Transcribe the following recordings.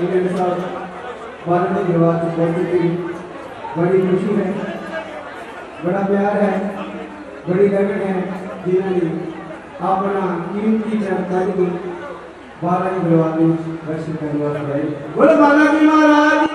वीरेंद्र साथ ने जवाब बहुत की बड़ी खुशी है, बड़ा प्यार है, बड़ी लगन है जिन्होंने अपना कीमती जानकारी को बारह जवाब में दर्शन करने वाला महाराज!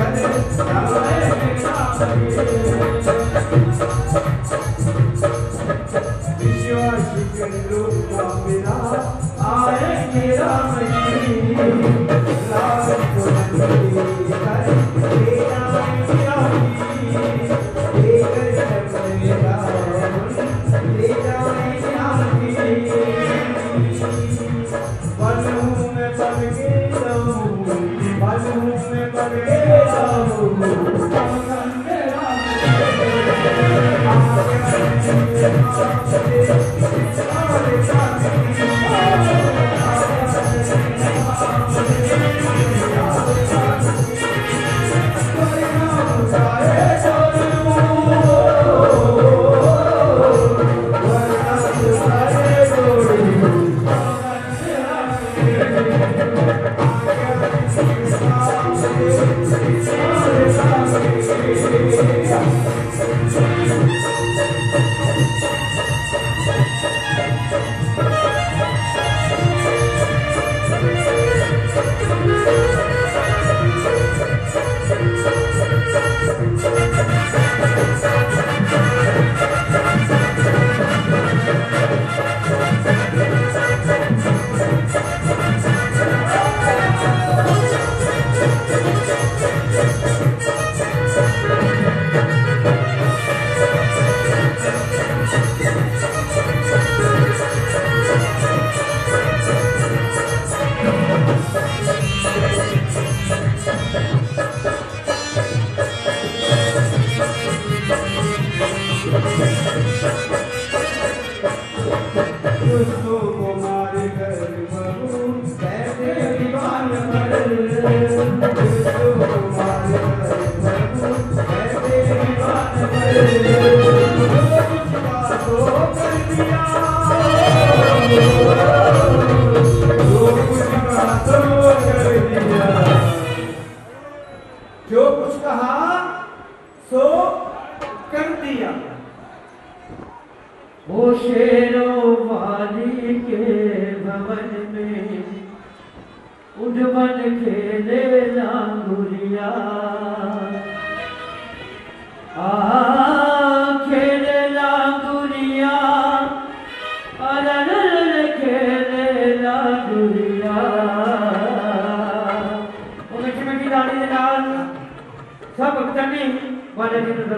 Obrigado.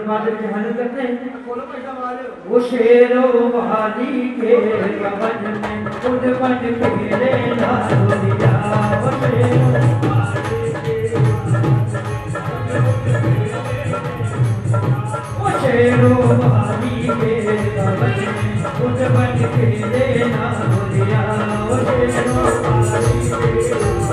बादल जहालत करते हैं। वो शेरो बहाली के पवन में खुद बन मेरे दिया वो शेरो वो शेरो बहाली के पवन में खुद बन मेरे दिया वो शेरो बहाली के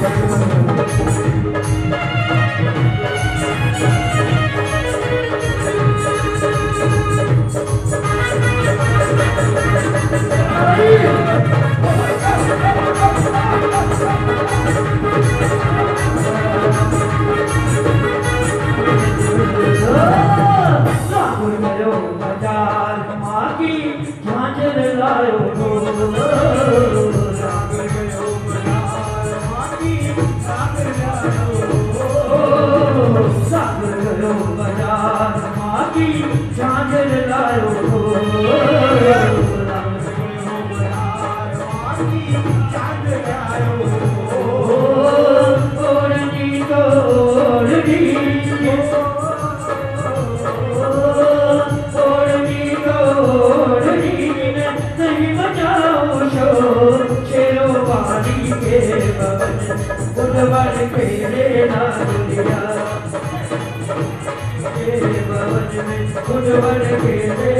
Gracias. बढ़ के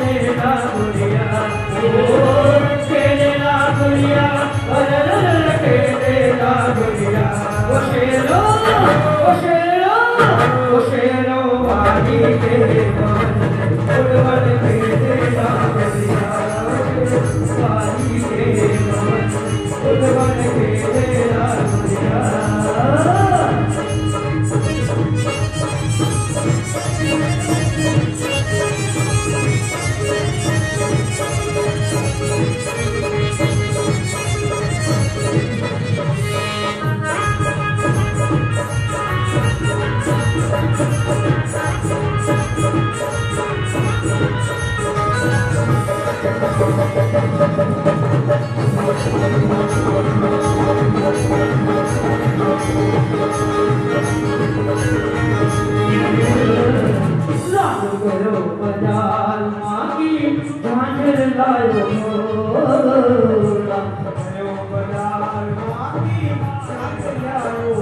내가 우리야 बजाल मागी झांझर लायो बजाल मागी झांझर लायो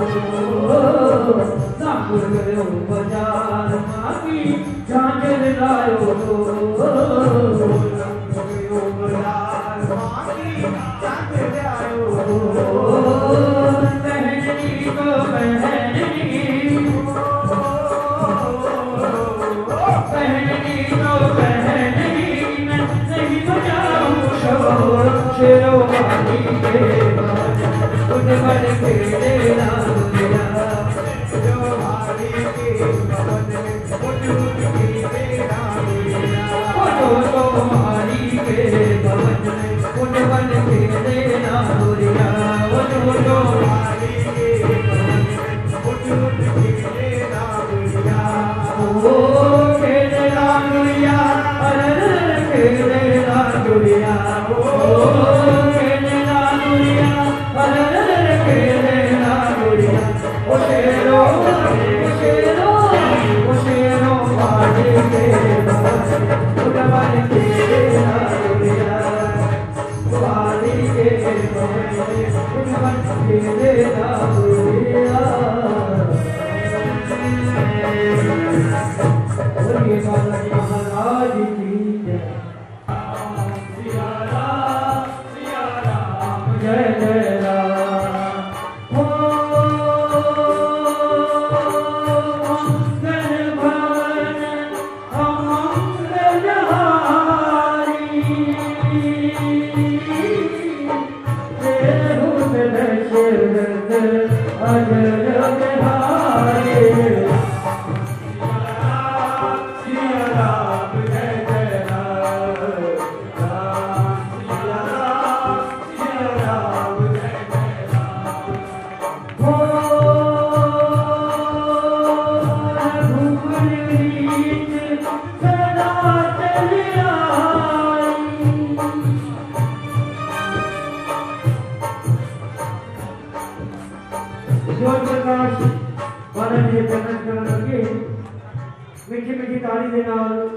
ਮਿੱਠੀ ਮਿੱਠੀ ਤਾਲੀ ਦੇ ਨਾਲ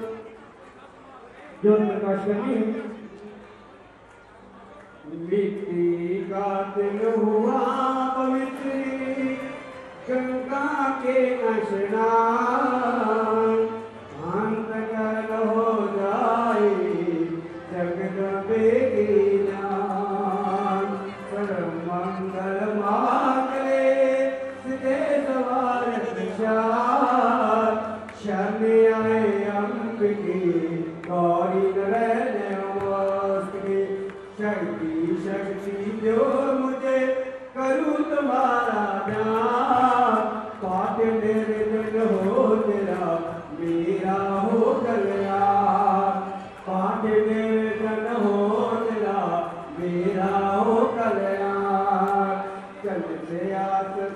ਜੋਤ ਪ੍ਰਕਾਸ਼ ਕਰਨੀ मिट्टी का दिल हुआ पवित्र गंगा के स्नान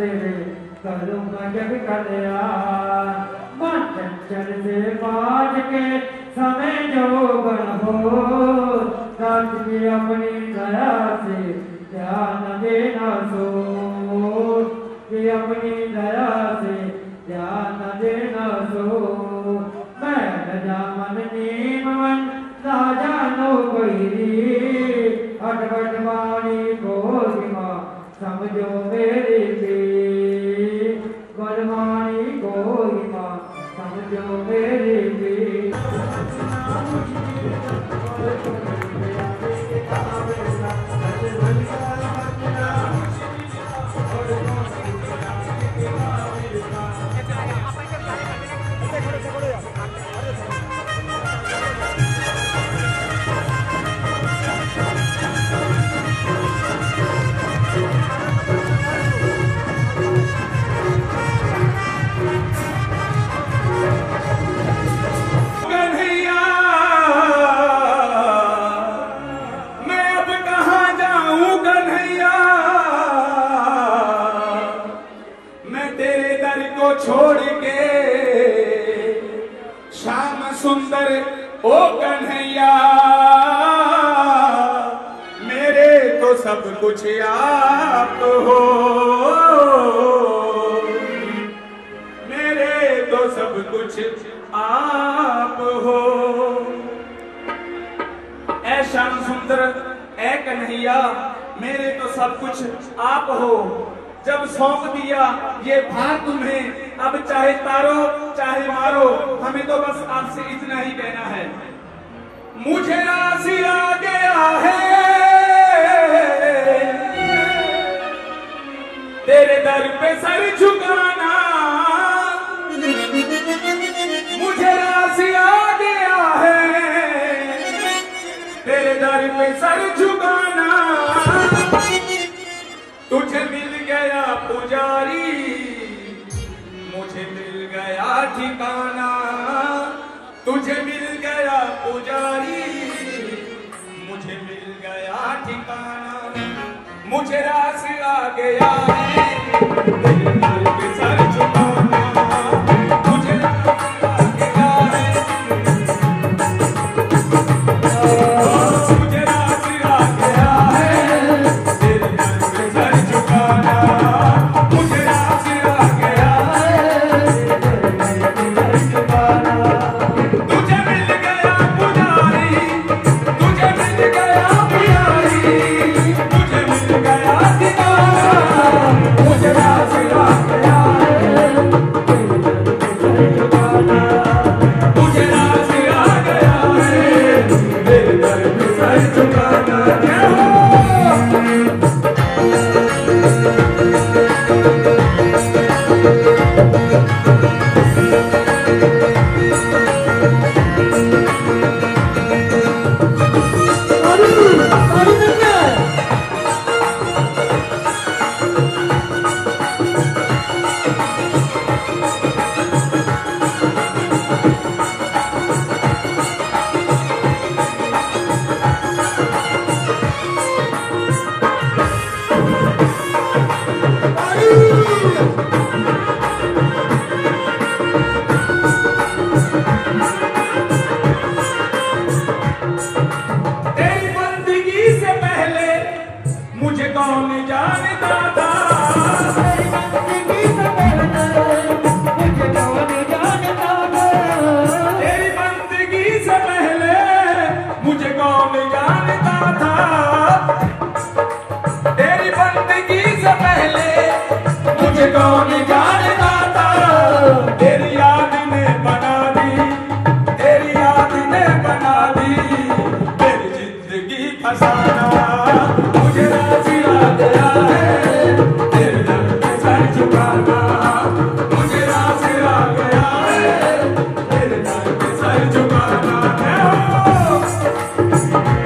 में जग कल्याण मन चंचल से बाज के समय जो गण हो। दास की अपनी दया से ध्यान देना सो कि अपनी दया से ध्यान देना सुंदर ओ कन्हैया। मेरे तो सब कुछ आप हो। मेरे तो सब कुछ आप हो। ऐ श्याम सुंदर, ऐ कन्हैया, मेरे तो सब कुछ आप हो। जब सौंप दिया ये भार तुम्हें अब चाहे तारो, चाहे मारो, हमें तो बस आपसे इतना ही कहना है। मुझे राशि आ गया है तेरे दर पे सर झुकाना। मुझे राशि आ गया है तेरे दर पे सर झुकाना। तुझे मिल गया पुजारी। ठिकाना तुझे मिल गया पुजारी। मुझे मिल गया ठिकाना मुझे रास आ गया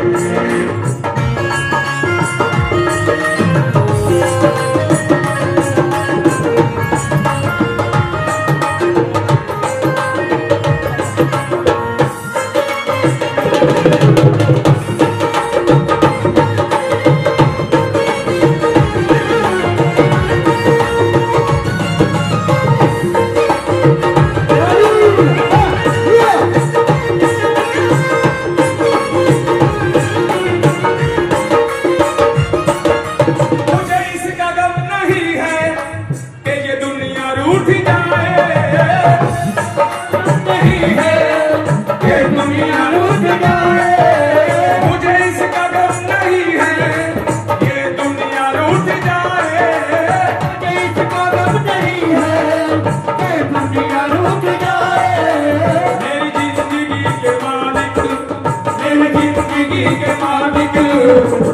ओ। मुझे Thank you.